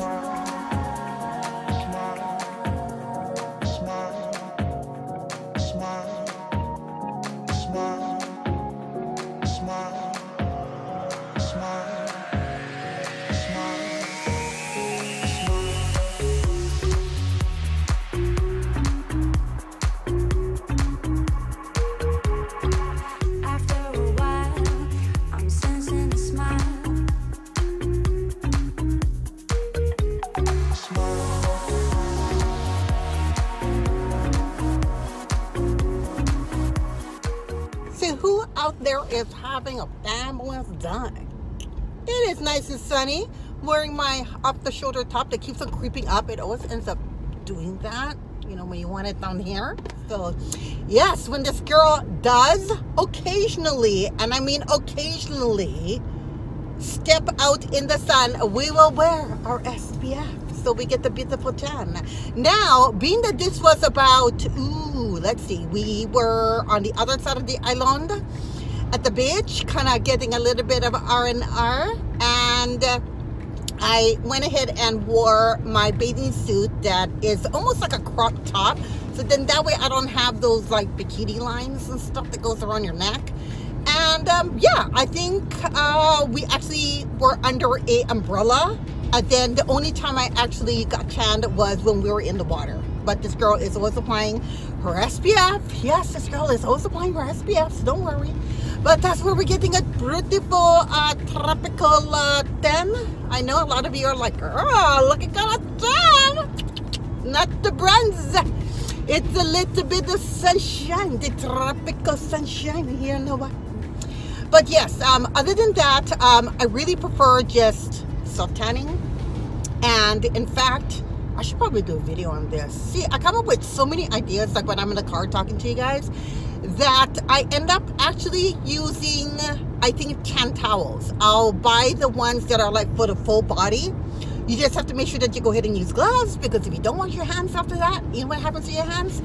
After out there is having a fabulous day? It is nice and sunny. Wearing my off-the-shoulder top that keeps on creeping up. It always ends up doing that, you know, when you want it down here. So, yes, when this girl does occasionally, and I mean occasionally, step out in the sun, we will wear our SPF so we get the beautiful tan. Now, being that this was about, ooh, let's see, we were on the other side of the island at the beach, kind of getting a little bit of R&R, and uh, I went ahead and wore my bathing suit that is almost like a crop top. So then that way I don't have those like bikini lines and stuff that goes around your neck. And um, yeah, I think uh, we actually were under a umbrella. And then the only time I actually got tanned was when we were in the water. But this girl is always applying her SPF. Yes, this girl is always applying her SPF, so don't worry. But that's where we're getting a beautiful uh, tropical uh, tan. I know a lot of you are like, oh, look at of tan. Not the bronze. It's a little bit of sunshine, the tropical sunshine here in Hawaii. But yes, um, other than that, um, I really prefer just self tanning. And in fact, I should probably do a video on this. See, I come up with so many ideas, like when I'm in the car talking to you guys, that I end up actually using, I think, tan towels. I'll buy the ones that are like for the full body. You just have to make sure that you go ahead and use gloves because if you don't wash your hands after that, you know what happens to your hands?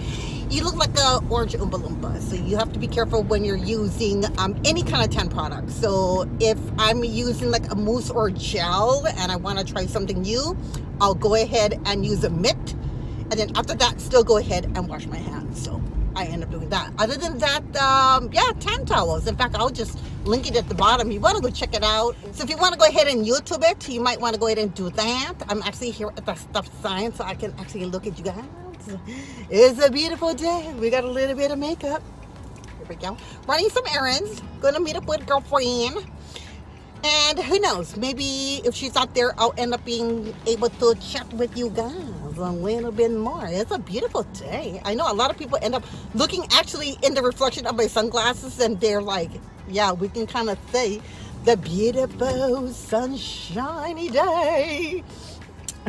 You look like a orange Oompa Loompa. So you have to be careful when you're using um, any kind of tan product. So if I'm using like a mousse or gel and I want to try something new, I'll go ahead and use a mitt. And then after that, still go ahead and wash my hands. So I end up doing that. Other than that, um, yeah, tan towels. In fact, I'll just link it at the bottom. You want to go check it out. So if you want to go ahead and YouTube it, you might want to go ahead and do that. I'm actually here at the Stuff sign so I can actually look at you guys. It's a beautiful day. We got a little bit of makeup. Here we go. Running some errands. Gonna meet up with girlfriend. And who knows, maybe if she's out there, I'll end up being able to chat with you guys a little bit more. It's a beautiful day. I know a lot of people end up looking actually in the reflection of my sunglasses and they're like, yeah, we can kind of say the beautiful sunshiny day.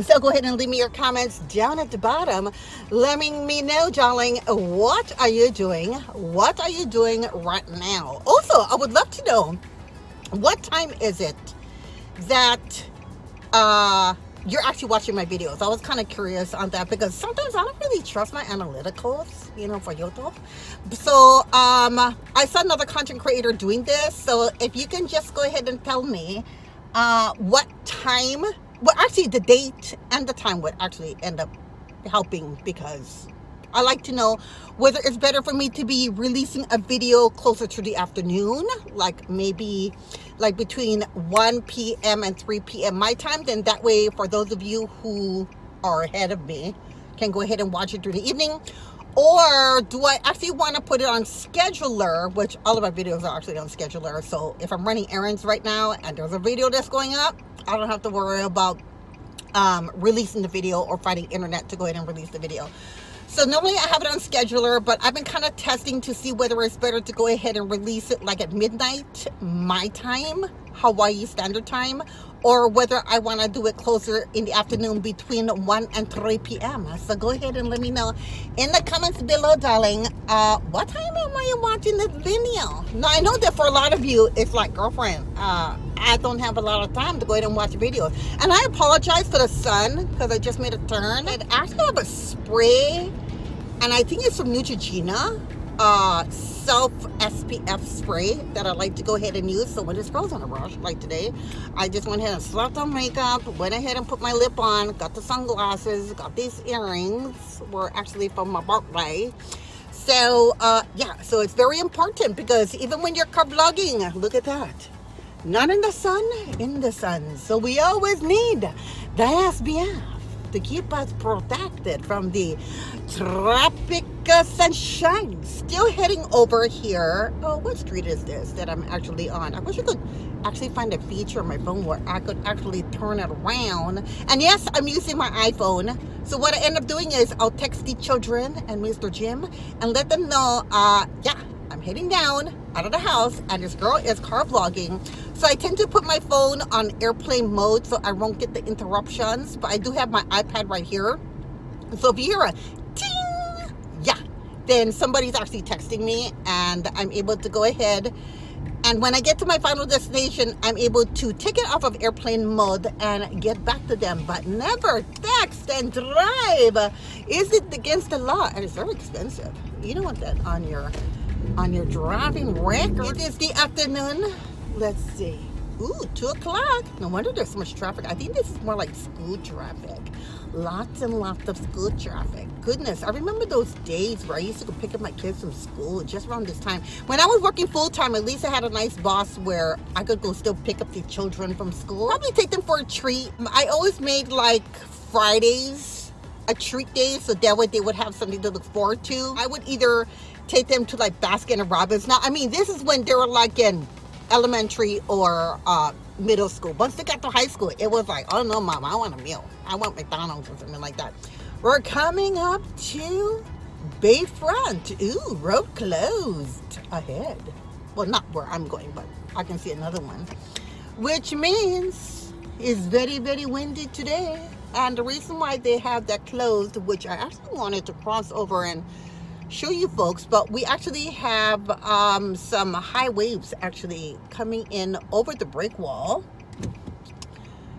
So go ahead and leave me your comments down at the bottom. Letting me know, darling, what are you doing? What are you doing right now? Also, I would love to know what time is it that uh, you're actually watching my videos? I was kind of curious on that because sometimes I don't really trust my analyticals, you know, for YouTube. So um, I saw another content creator doing this. So if you can just go ahead and tell me uh, what time, well, actually the date and the time would actually end up helping because I like to know whether it's better for me to be releasing a video closer to the afternoon, like maybe like between 1 p.m. and 3 p.m. my time. Then that way, for those of you who are ahead of me, can go ahead and watch it during the evening. Or do I actually want to put it on scheduler, which all of my videos are actually on scheduler. So if I'm running errands right now and there's a video that's going up, I don't have to worry about um, releasing the video or finding internet to go ahead and release the video. So normally I have it on scheduler, but I've been kind of testing to see whether it's better to go ahead and release it like at midnight, my time, Hawaii Standard Time, or whether I want to do it closer in the afternoon between 1 and 3 p.m. So go ahead and let me know in the comments below, darling, uh, what time am I watching this video? Now, I know that for a lot of you, it's like, girlfriend, uh, I don't have a lot of time to go ahead and watch videos. And I apologize for the sun because I just made a turn. I actually have a spray, and I think it's from Neutrogena, uh, self SPF spray that I like to go ahead and use. So when this girl's on a rush, like today, I just went ahead and slapped on makeup, went ahead and put my lip on, got the sunglasses, got these earrings, were actually from my birthday. So, uh, yeah, so it's very important because even when you're car vlogging, look at that. Not in the sun, in the sun. So we always need the SPF to keep us protected from the tropic sunshine. Still heading over here. Oh, what street is this that I'm actually on? I wish I could actually find a feature on my phone where I could actually turn it around. And yes, I'm using my iPhone. So what I end up doing is I'll text the children and Mr. Jim and let them know, uh, yeah, I'm heading down out of the house and this girl is car vlogging. So I tend to put my phone on airplane mode so I won't get the interruptions. But I do have my iPad right here. So if you hear a then somebody's actually texting me and I'm able to go ahead and when I get to my final destination, I'm able to take it off of airplane mode and get back to them. But never text and drive. Is it against the law? And it's very expensive. You don't want that on your on your driving record. It is the afternoon. Let's see. Ooh, two o'clock. No wonder there's so much traffic. I think this is more like school traffic. Lots and lots of school traffic. Goodness, I remember those days where I used to go pick up my kids from school just around this time. When I was working full time, at least I had a nice boss where I could go still pick up the children from school. Probably take them for a treat. I always made like Fridays a treat day so that way they would have something to look forward to. I would either take them to like Baskin and Robbins. Now, I mean, this is when they were like in elementary or uh, middle school. Once they got to high school, it was like, oh no, mom, I want a meal. I want McDonald's or something like that. We're coming up to Bayfront. Ooh, road closed ahead. Well, not where I'm going, but I can see another one. Which means it's very, very windy today. And the reason why they have that closed, which I actually wanted to cross over and show you folks, but we actually have um, some high waves actually coming in over the break wall.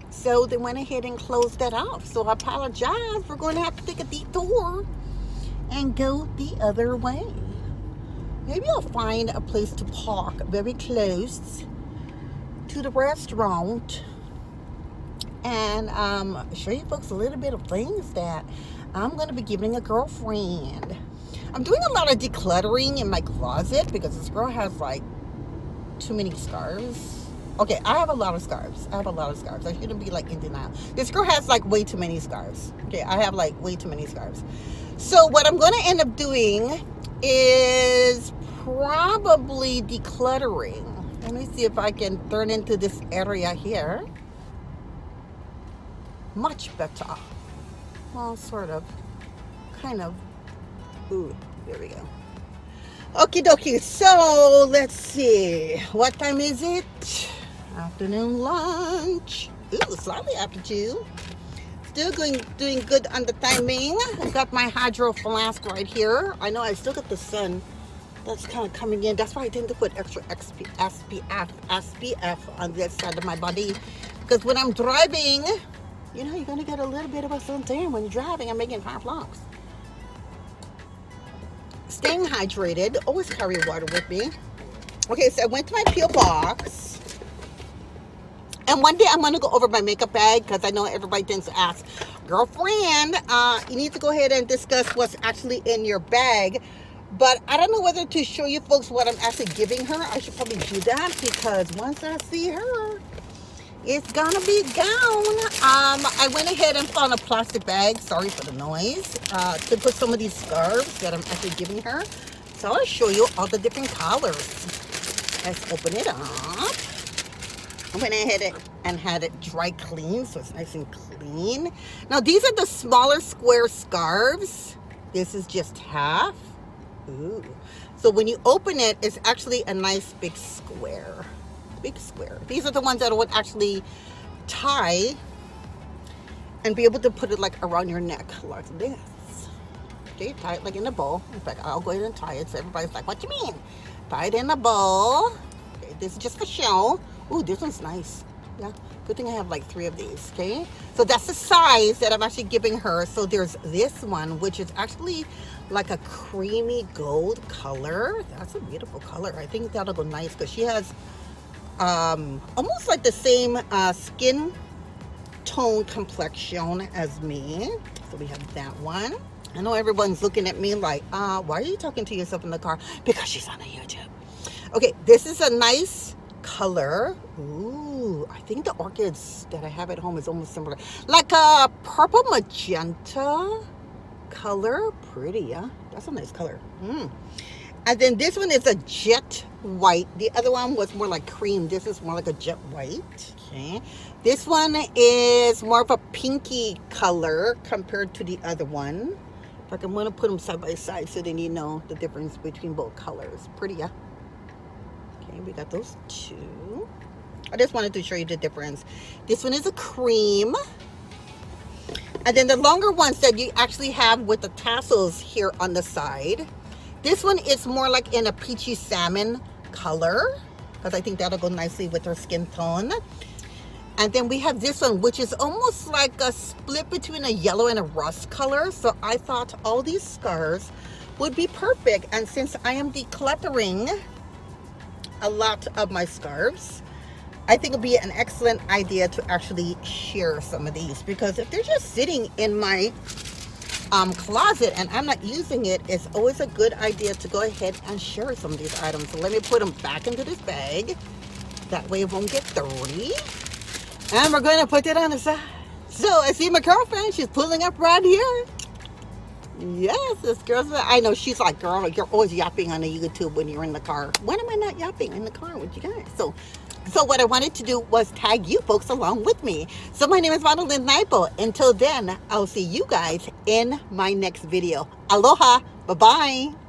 So they went ahead and closed that off. So I apologize. We're going to have to take a detour and go the other way. Maybe I'll find a place to park very close to the restaurant and um, show you folks a little bit of things that I'm going to be giving a girlfriend. I'm doing a lot of decluttering in my closet because this girl has like too many scarves. Okay, I have a lot of scarves. I have a lot of scarves. I shouldn't be like in denial. This girl has like way too many scarves. Okay, I have like way too many scarves. So what I'm going to end up doing is probably decluttering. Let me see if I can turn into this area here. Much better. Well, sort of. Kind of. Ooh, there we go. Okie dokie. So let's see. What time is it? Afternoon lunch. Ooh, slightly after two. Still going doing good on the timing. I got my hydro flask right here. I know I still got the sun that's kind of coming in. That's why I didn't put extra XP, SPF, SPF on this side of my body. Because when I'm driving, you know, you're going to get a little bit of a suntan when you're driving and making car vlogs staying hydrated. Always carry water with me. Okay, so I went to my peel box. And one day I'm going to go over my makeup bag because I know everybody tends to ask, girlfriend, uh, you need to go ahead and discuss what's actually in your bag. But I don't know whether to show you folks what I'm actually giving her. I should probably do that because once I see her, it's gonna be gone. Um, I went ahead and found a plastic bag, sorry for the noise, uh, to put some of these scarves that I'm actually giving her. So I'll show you all the different colors. Let's open it up. I went ahead and had it dry clean, so it's nice and clean. Now these are the smaller square scarves. This is just half. Ooh. So when you open it, it's actually a nice big square big square. These are the ones that would actually tie and be able to put it like around your neck like this. Okay, tie it like in a bow. In fact, I'll go ahead and tie it so everybody's like, what do you mean? Tie it in a bow. Okay, this is just for show. Ooh, this one's nice. Yeah, good thing I have like three of these, okay? So that's the size that I'm actually giving her. So there's this one, which is actually like a creamy gold color. That's a beautiful color. I think that'll go nice because she has um, almost like the same uh, skin tone complexion as me. So we have that one. I know everyone's looking at me like, uh, why are you talking to yourself in the car? Because she's on a YouTube. Okay, this is a nice color. Ooh, I think the orchids that I have at home is almost similar. Like a purple magenta color. Pretty, yeah? That's a nice color. Mm. And then this one is a jet white. The other one was more like cream. This is more like a jet white. Okay. This one is more of a pinky color compared to the other one. Like I'm going to put them side by side so then you know the difference between both colors. Pretty, yeah? Okay, we got those two. I just wanted to show you the difference. This one is a cream. And then the longer ones that you actually have with the tassels here on the side. This one is more like in a peachy salmon color. Because I think that'll go nicely with her skin tone. And then we have this one, which is almost like a split between a yellow and a rust color. So I thought all these scarves would be perfect. And since I am decluttering a lot of my scarves, I think it'd be an excellent idea to actually share some of these because if they're just sitting in my um, closet and I'm not using it, it's always a good idea to go ahead and share some of these items. So let me put them back into this bag. That way it won't get dirty. And we're going to put it on the side. So I see my girlfriend. She's pulling up right here. Yes, this girl's. I know she's like, girl, you're always yapping on the YouTube when you're in the car. When am I not yapping in the car with you guys? So, so what I wanted to do was tag you folks along with me. So my name is Ranalynn Naipo. Until then, I'll see you guys in my next video. Aloha. Bye-bye.